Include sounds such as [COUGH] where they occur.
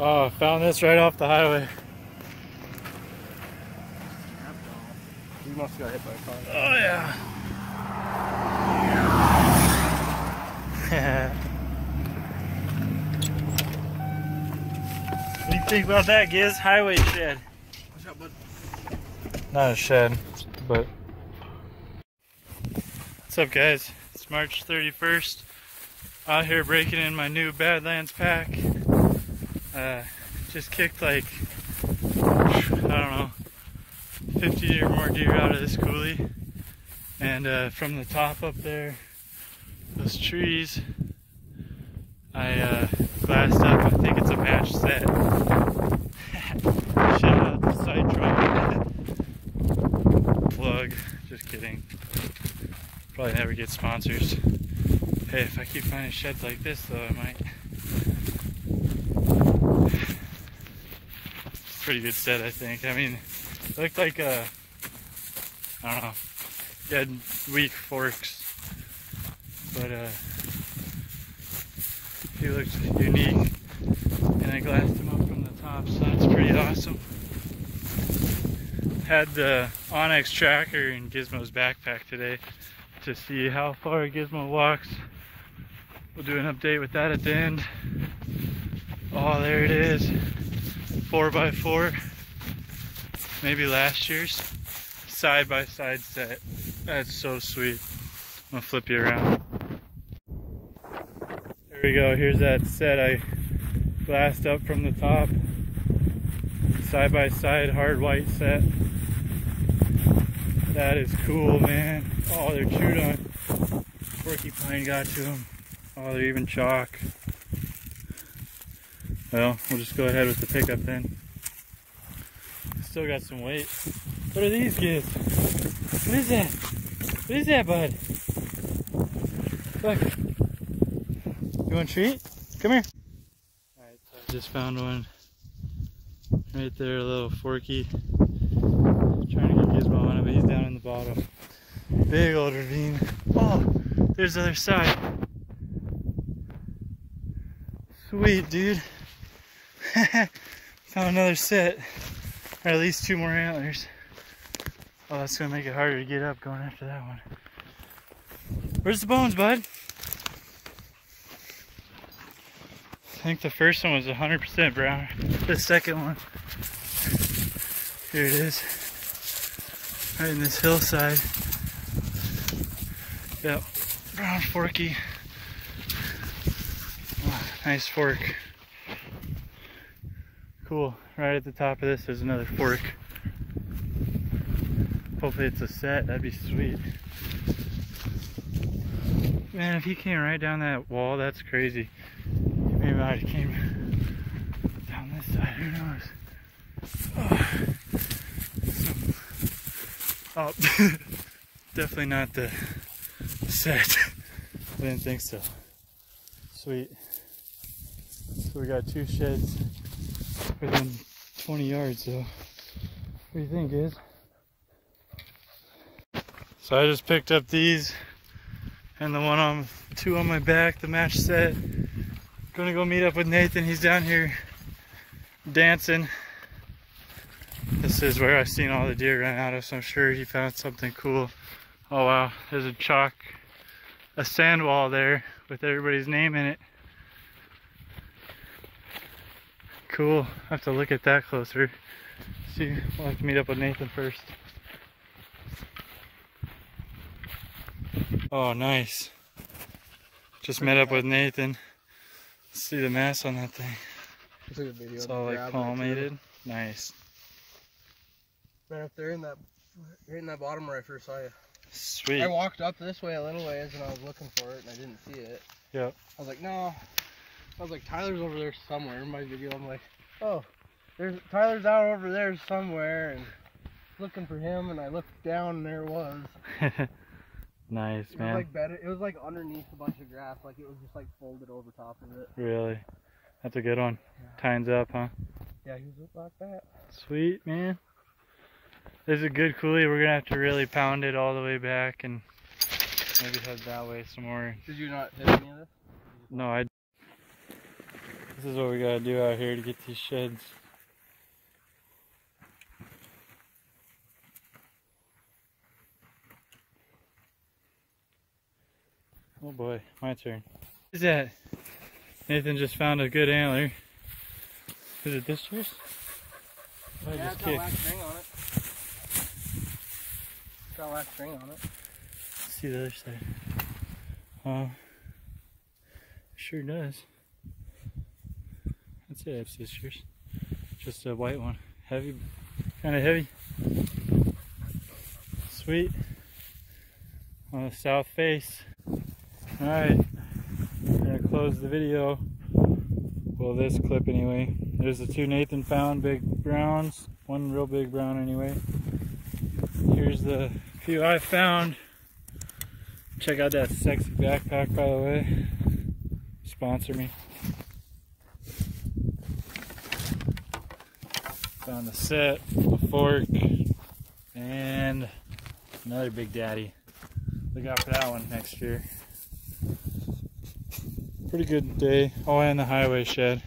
Oh, found this right off the highway. You must have got hit by a car. Oh yeah. [LAUGHS] what do you think about that, Giz? Highway shed. What's up, bud? Not a shed, but. What's up, guys? It's March 31st. Out here breaking in my new Badlands pack. Uh, just kicked like, I don't know, 50 or more deer out of this coulee. And uh, from the top up there, those trees, I uh, glassed up, I think it's a match set. [LAUGHS] Shout out to Sidetrack. Plug, just kidding. Probably never get sponsors. Hey, if I keep finding sheds like this though, I might. Pretty good set, I think. I mean, it looked like a, I don't know, he had weak forks, but uh, he looks unique, and I glassed him up from the top, so that's pretty awesome. Had the Onyx tracker in Gizmo's backpack today to see how far Gizmo walks. We'll do an update with that at the end. Oh, there it is. 4x4. Maybe last year's. Side by side set. That's so sweet. I'm gonna flip you around. There we go. Here's that set I glassed up from the top. Side by side hard white set. That is cool, man. Oh, they're chewed on. Porcupine got to them. Oh, they're even chalk. Well, we'll just go ahead with the pickup then. Still got some weight. What are these kids? What is that? What is that, bud? Look. You want a treat? Come here. Alright, so I just found one. Right there, a little forky. Trying to get Gizmo on it, but he's down in the bottom. Big old ravine. Oh, there's the other side. Sweet, dude. [LAUGHS] Found another set. Or at least two more antlers. Oh, that's gonna make it harder to get up going after that one. Where's the bones, bud? I think the first one was 100% brown. The second one. Here it is. Right in this hillside. Yep. Brown forky. Oh, nice fork. Cool. Right at the top of this there's another fork. Hopefully it's a set. That'd be sweet. Man, if he came right down that wall, that's crazy. Maybe I came down this side. Who knows? Oh, oh. [LAUGHS] definitely not the set. I [LAUGHS] didn't think so. Sweet. So we got two sheds within 20 yards. So, what do you think, Giz? So I just picked up these and the one on two on my back, the match set. Gonna go meet up with Nathan. He's down here dancing. This is where I've seen all the deer run out of, so I'm sure he found something cool. Oh wow, there's a chalk, a sand wall there with everybody's name in it. Cool, I have to look at that closer. See, we'll have to meet up with Nathan first. Oh, nice. Just met up with Nathan. See the mass on that thing. It's like. It's all like grabbing it, too. palmated. Nice. Man, up there in that, right in that bottom where I first saw you. Sweet. I walked up this way a little ways and I was looking for it and I didn't see it. Yep. I was like, no. I was like, Tyler's over there somewhere. In my video, I'm like, oh, there's Tyler's out over there somewhere and looking for him. And I looked down and there it was. [LAUGHS] nice, It was man. like better. It was like underneath a bunch of grass. Like it was just like folded over top of it. Really. That's a good one. Yeah. Tines up, huh? Yeah, he was like that. Sweet, man. This is a good coulee. We're gonna have to really pound it all the way back and maybe head that way some more. Did you not hit any of this? No, I. This is what we gotta do out here to get these sheds. Oh boy, my turn. What is that? Nathan just found a good antler. Is it this yours? Oh, I Yeah, just it's got kicked. last string on it. It's got last string on it. Let's see the other side. Uh, sure does. That's yours. Just a white one. Heavy, kind of heavy. Sweet. On the south face. Alright, I'm gonna close the video. Well, this clip anyway. There's the two Nathan found big browns. One real big brown anyway. Here's the few I found. Check out that sexy backpack, by the way. Sponsor me. Found the set, a fork, and another Big Daddy. Look out for that one next year. Pretty good day. Oh, and the highway shed.